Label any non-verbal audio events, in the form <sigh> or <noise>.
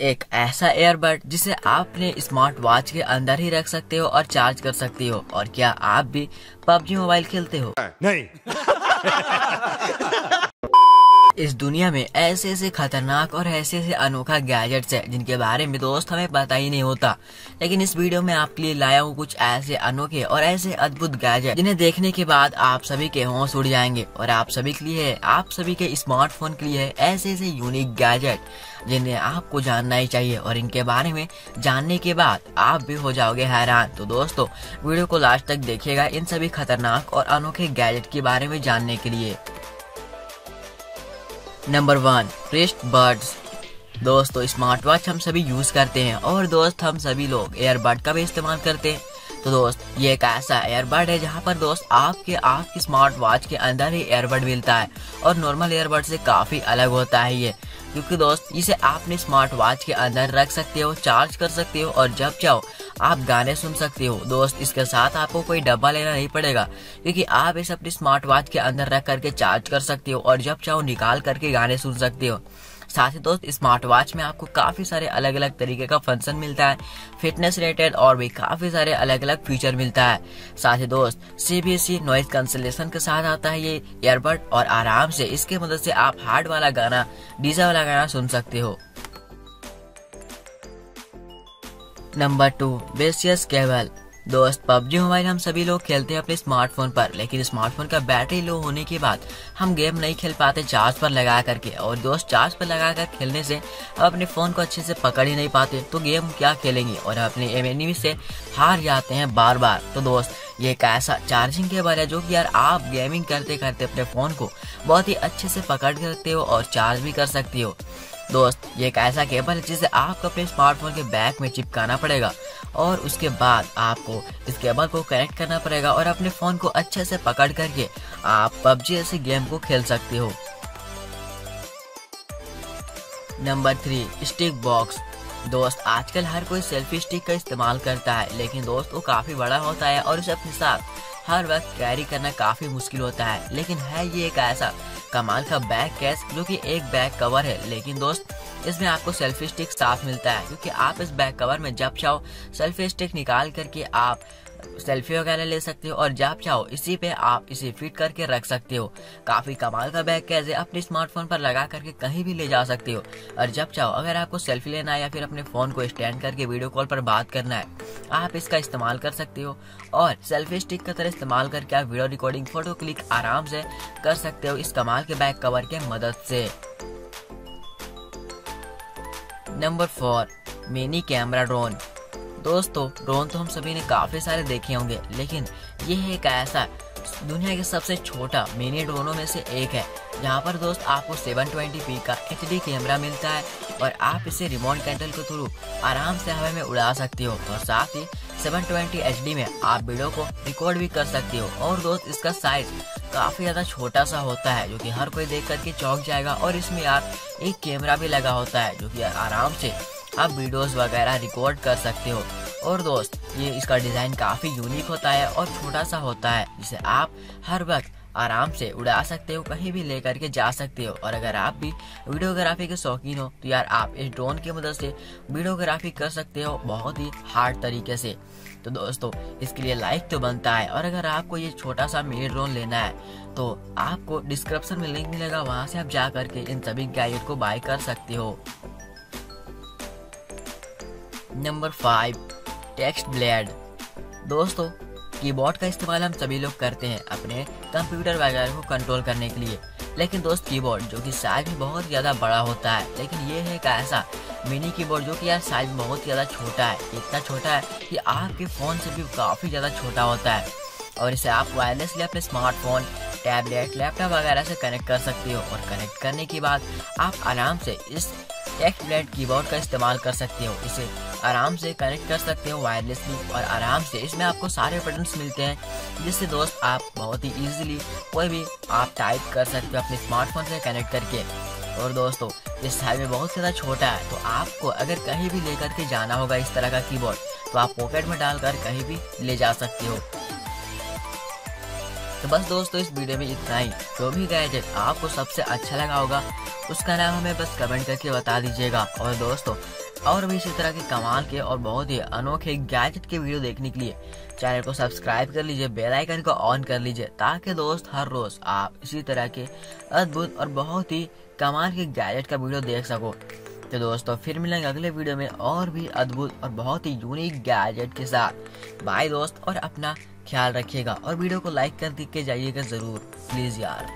एक ऐसा एयरबड जिसे आप अपने स्मार्ट वॉच के अंदर ही रख सकते हो और चार्ज कर सकते हो। और क्या आप भी पबजी मोबाइल खेलते हो? नहीं। <laughs> इस दुनिया में ऐसे ऐसे खतरनाक और ऐसे ऐसे अनोखा गैजेट्स है, जिनके बारे में दोस्त हमें पता ही नहीं होता। लेकिन इस वीडियो में आपके लिए लाया हूँ कुछ ऐसे अनोखे और ऐसे अद्भुत गैजेट, जिन्हें देखने के बाद आप सभी के होश उड़ जाएँगे। और आप सभी के लिए, आप सभी के स्मार्टफ़ोन के लिए ऐसे ऐसे यूनिक गैजेट, जिन्हें आपको जानना ही चाहिए। और इनके बारे में जानने के बाद आप भी हो जाओगे हैरान। तो दोस्तों, वीडियो को लास्ट तक देखिएगा इन सभी खतरनाक और अनोखे गैजेट के बारे में जानने के लिए। नंबर वन रिस्ट बर्ड्स दोस्तों स्मार्ट वॉच हम सभी यूज़ करते हैं और दोस्त, हम सभी लोग एयरबड का भी इस्तेमाल करते हैं। तो दोस्त, ये एक ऐसा एयरबड है जहाँ पर दोस्त आपके आपकी स्मार्ट वॉच के अंदर ही एयरबड मिलता है और नॉर्मल एयरबड से काफ़ी अलग होता है ये। क्योंकि दोस्त, इसे आपने स्मार्ट वॉच के अंदर रख सकते हो चार्ज कर सकते हो और जब चाहो, आप गाने सुन सकते हो। दोस्त, इसके साथ आपको कोई डब्बा लेना नहीं पड़ेगा, क्योंकि आप इसे अपनी स्मार्ट वॉच के अंदर रख करके चार्ज कर सकते हो और जब चाहो, निकाल करके गाने सुन सकते हो। साथ ही दोस्त स्मार्ट वॉच में आपको काफ़ी सारे अलग अलग तरीके का फ़ंक्शन मिलता है। फिटनेस रिलेटेड और भी काफ़ी सारे अलग अलग फीचर मिलता है। साथ ही दोस्त सीबीएसई नॉइज़ कैंसिलेशन के साथ आता है ये ईयरबड और आराम से इसके मदद से आप हार्ड वाला गाना डीजा वाला गाना सुन सकते हो। नंबर टू बेसियस केबल दोस्त, पबजी मोबाइल हम सभी लोग खेलते हैं अपने स्मार्टफ़ोन पर, लेकिन स्मार्टफ़ोन का बैटरी लो होने के बाद हम गेम नहीं खेल पाते चार्ज पर लगा करके, और दोस्त, चार्ज पर लगा कर खेलने से हम अपने फ़ोन को अच्छे से पकड़ ही नहीं पाते। तो गेम क्या खेलेंगे? और अपने एनिमी से हार जाते हैं बार बार तो दोस्त, ये एक ऐसा चार्जिंग केबल है जो कि यार आप गेमिंग करते करते अपने फ़ोन को बहुत ही अच्छे से पकड़ सकते हो और चार्ज भी कर सकते हो। दोस्त, ये एक ऐसा केबल है जिसे आपको अपने स्मार्टफ़ोन के बैक में चिपकाना पड़ेगा। और उसके बाद आपको इस केबल को कनेक्ट करना पड़ेगा और अपने फ़ोन को अच्छे से पकड़ करके आप पबजी ऐसे गेम को खेल सकते हो। नंबर थ्री स्टिक बॉक्स दोस्त, आजकल हर कोई सेल्फी स्टिक का इस्तेमाल करता है, लेकिन दोस्त, वो काफ़ी बड़ा होता है और उसे अपने साथ हर वक्त कैरी करना काफ़ी मुश्किल होता है। लेकिन है ये एक ऐसा कमाल का बैग कैस जो कि एक बैग कवर है। लेकिन दोस्त इसमें आपको सेल्फी स्टिक साफ़ मिलता है, क्योंकि आप इस बैक कवर में जब चाहो सेल्फी स्टिक निकाल करके आप सेल्फी वगैरह ले सकते हो, और जब चाहो, इसी पे आप इसे फिट करके रख सकते हो। काफ़ी कमाल का बैग कैसे अपने स्मार्टफ़ोन पर लगा करके कहीं भी ले जा सकते हो। और जब चाहो, अगर आपको सेल्फी लेना है या फिर अपने फ़ोन को स्टैंड करके वीडियो कॉल पर बात करना है, आप इसका इस्तेमाल कर सकते हो। और सेल्फी स्टिक का तरह इस्तेमाल करके आप वीडियो रिकॉर्डिंग फ़ोटो क्लिक आराम से कर सकते हो इस कमाल के बैग कवर के मदद से। Number four mini camera drone दोस्तों ड्रोन तो हम सभी ने काफ़ी सारे देखे होंगे, लेकिन ये है एक ऐसा दुनिया के सबसे छोटा मिनी ड्रोनों में से एक है। जहाँ पर दोस्त आपको 720p का एचडी कैमरा मिलता है और आप इसे रिमोट कंट्रोल के थ्रू आराम से हवा में उड़ा सकते हो और साथ ही 720 HD में आप वीडियो को रिकॉर्ड भी कर सकते हो। और दोस्त, इसका साइज़ काफ़ी ज़्यादा छोटा सा होता है, जो कि हर कोई देख करके चौंक जाएगा और इसमें यार एक कैमरा भी लगा होता है, जो कि आराम से आप वीडियोस वगैरह रिकॉर्ड कर सकते हो। और दोस्त, ये इसका डिज़ाइन काफ़ी यूनिक होता है और छोटा सा होता है, जिसे आप हर वक्त आराम से उड़ा सकते हो, कहीं भी लेकर के जा सकते हो। और अगर आप भी वीडियोग्राफी के शौकीन हो तो यार आप इस ड्रोन की मदद से वीडियोग्राफी कर सकते हो बहुत ही हार्ड तरीके से। तो दोस्तों, इसके लिए लाइक तो बनता है, और अगर आपको ये छोटा सा मिनी ड्रोन लेना है तो आपको डिस्क्रिप्शन में लिंक मिलेगा, वहाँ से आप जा करके इन सभी गैजेट को बाय कर सकते हो। नंबर फाइव टेक्स्ट ब्लेड दोस्तों कीबोर्ड का इस्तेमाल हम सभी लोग करते हैं अपने कंप्यूटर वगैरह को कंट्रोल करने के लिए। लेकिन दोस्त कीबोर्ड जो कि साइज़ में बहुत ज़्यादा बड़ा होता है, लेकिन ये है एक ऐसा मिनी कीबोर्ड जो कि यार साइज़ बहुत ज़्यादा छोटा है, इतना छोटा है कि आपके फ़ोन से भी काफ़ी ज़्यादा छोटा होता है। और इसे आप वायरलेसली अपने स्मार्टफ़ोन टैबलेट लैपटॉप वगैरह से कनेक्ट कर सकते हो। और कनेक्ट करने के बाद आप आराम से इस टेक्स्ट ब्लेड कीबोर्ड का इस्तेमाल कर सकते हो। इसे आराम से कनेक्ट कर सकते हो वायरलेसली और आराम से इसमें आपको सारे बटन मिलते हैं, जिससे दोस्त आप बहुत ही इजीली कोई भी आप टाइप कर सकते हो अपने स्मार्टफ़ोन से कनेक्ट करके। और दोस्तों, इस साइज़ में बहुत ज़्यादा छोटा है तो आपको अगर कहीं भी लेकर के जाना होगा इस तरह का कीबोर्ड तो आप पॉकेट में डालकर कहीं भी ले जा सकते हो। तो बस दोस्तों, इस वीडियो में इतना ही। जो भी गैजेट आपको सबसे अच्छा लगा होगा, उसका नाम हमें बस कमेंट करके बता दीजिएगा। और दोस्तों, और भी इसी तरह के कमाल के और बहुत ही अनोखे गैजेट के वीडियो देखने के लिए चैनल को सब्सक्राइब कर लीजिए बेल आइकन को ऑन कर लीजिए, ताकि दोस्त हर रोज आप इसी तरह के अद्भुत और बहुत ही कमाल के गैजेट का वीडियो देख सको। तो दोस्तों, फिर मिलेंगे अगले वीडियो में और भी अद्भुत और बहुत ही यूनिक गैजेट के साथ। बाय दोस्त, और अपना ख्याल रखिएगा और वीडियो को लाइक कर के जाइएगा ज़रूर। प्लीज़ यार।